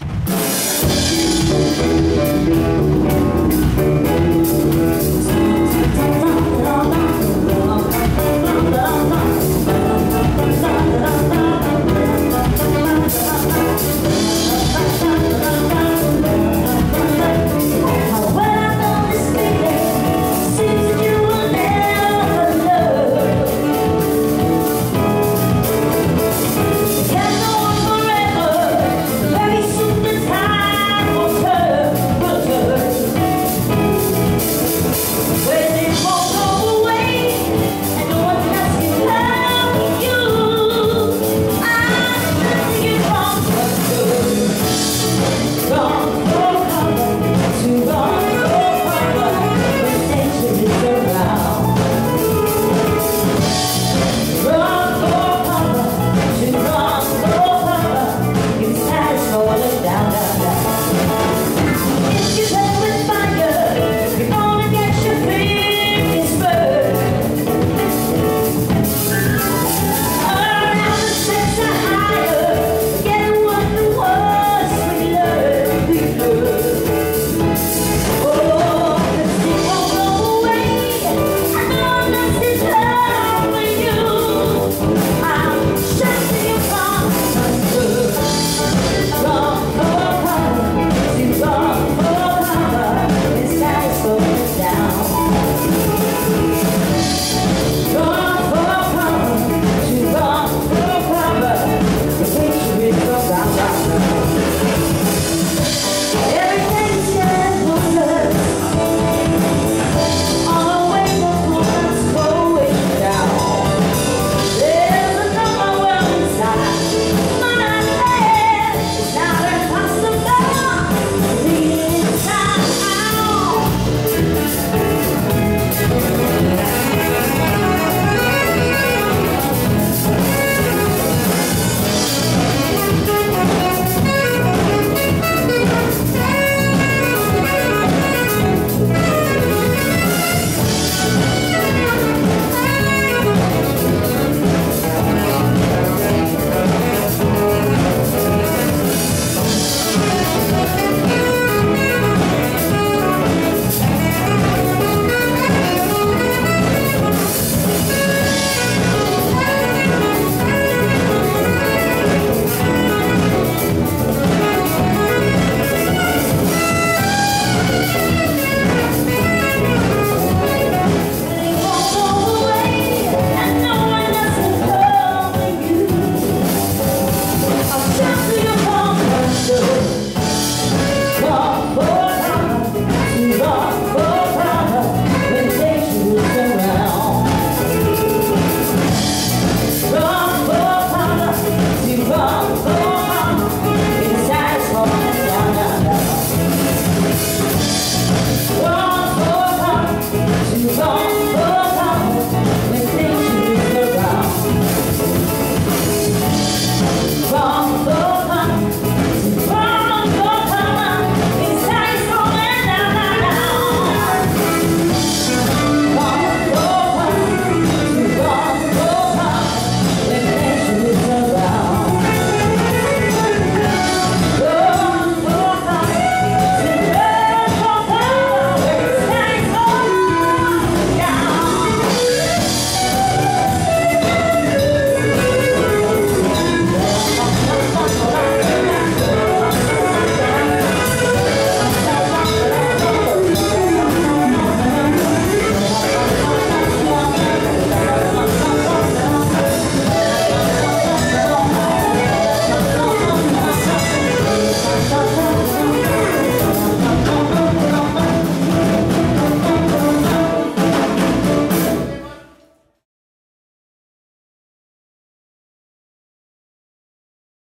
you